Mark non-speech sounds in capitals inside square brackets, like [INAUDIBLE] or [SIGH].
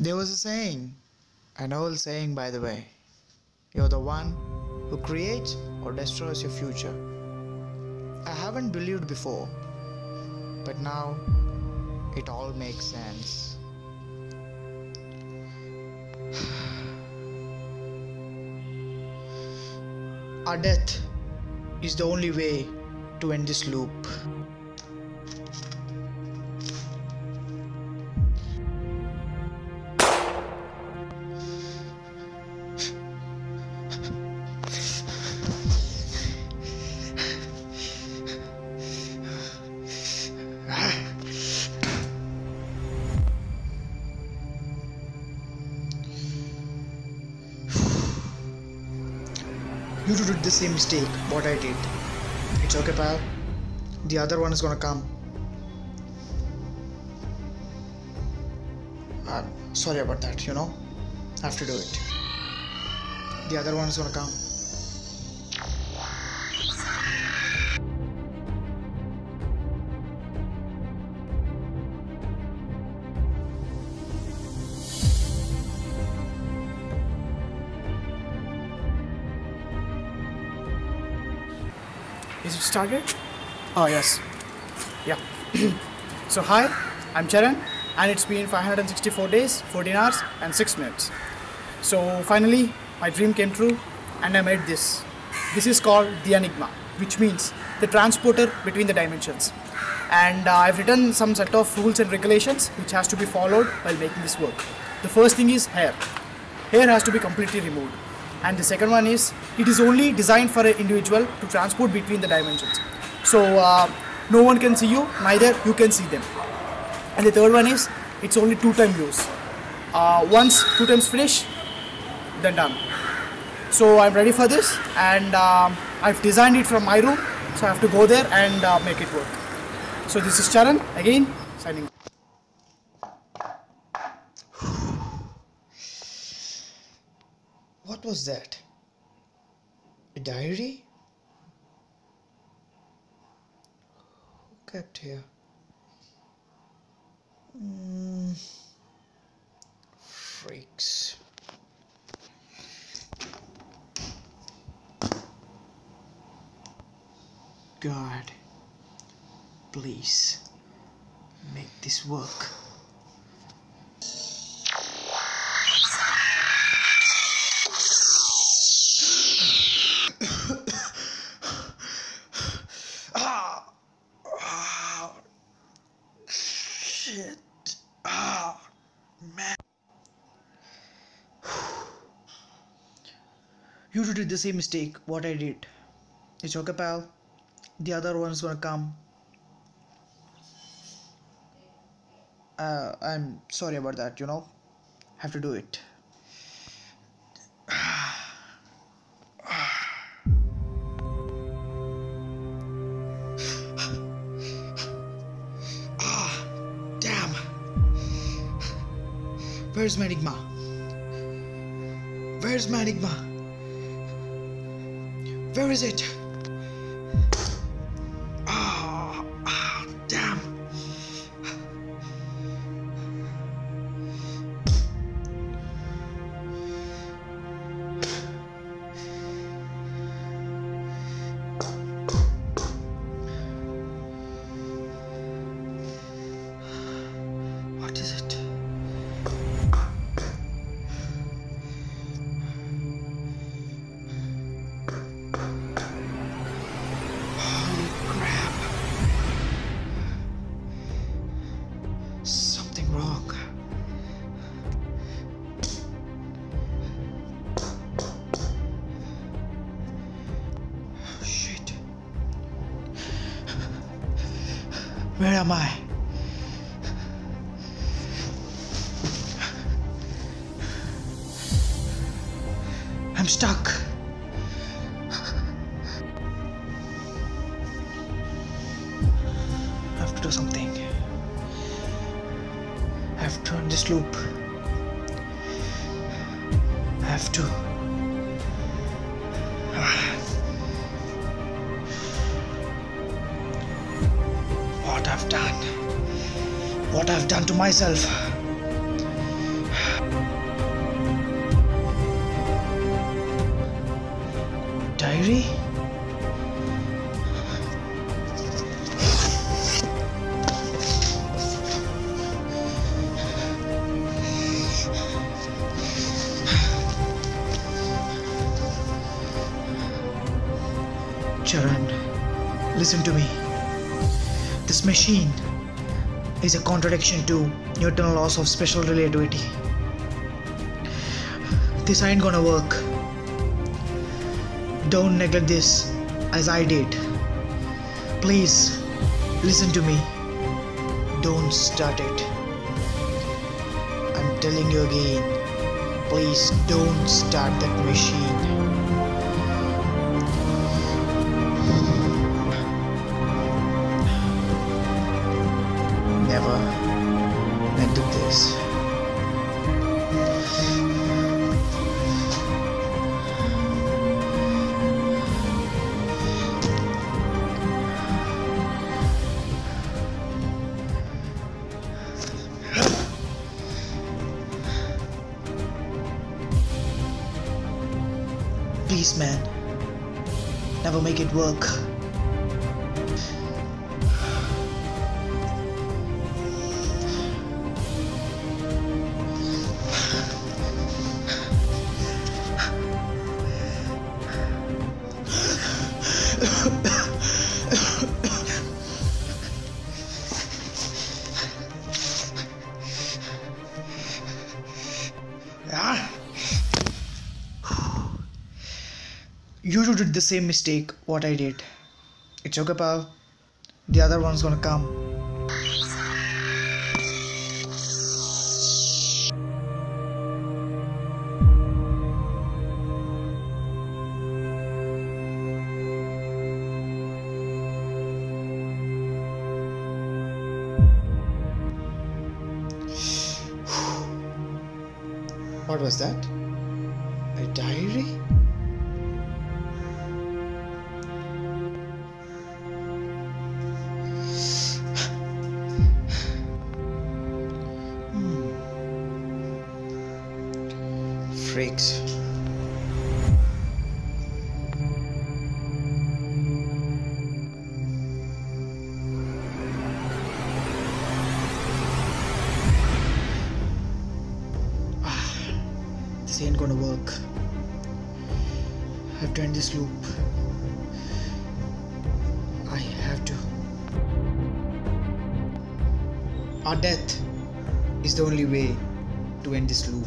There was a saying, an old saying by the way. You're the one who creates or destroys your future. I haven't believed before, but now it all makes sense. [SIGHS] Our death is the only way to end this loop. You two did the same mistake, what I did. It's okay, pal. The other one is gonna come. I'm sorry about that, you know? I have to do it. The other one is gonna come. Is it started? Oh, yes. Yeah. [CLEARS THROAT] so, hi, I'm Charan, and it's been 564 days, 14 hours, and 6 minutes. So, finally, my dream came true, and I made this. This is called the Enigma, which means the transporter between the dimensions. And uh, I've written some set of rules and regulations which has to be followed while making this work. The first thing is hair. Hair has to be completely removed and the second one is it is only designed for an individual to transport between the dimensions. So uh, no one can see you neither you can see them. And the third one is it's only two time use. Uh, once two times finish then done. So i'm ready for this and um, i've designed it from my room. So i have to go there and uh, make it work. So this is charan again What was that? A diary? Who kept here? Mm, freaks. God, please make this work. You two did the same mistake what I did. It's okay, pal. The other one's gonna come. Uh, I'm sorry about that, you know. Have to do it. Ah, damn. Where's my Enigma? Where's my Enigma? Where is it? Wrong. Shit. Where am I? I'm stuck. this loop. I have to. What I've done. What I've done to myself. Diary? Charan, listen to me. This machine is a contradiction to Newton's laws of special relativity. This ain't gonna work. Don't neglect this as I did. Please listen to me. Don't start it. I'm telling you again. Please don't start that machine. Please, man. Never make it work. You two did the same mistake what I did. It's okay, pal. The other one's gonna come. [SIGHS] What was that? A diary? Freaks. Ah, this ain't gonna work. I've done this loop. I have to. Our death is the only way to end this loop.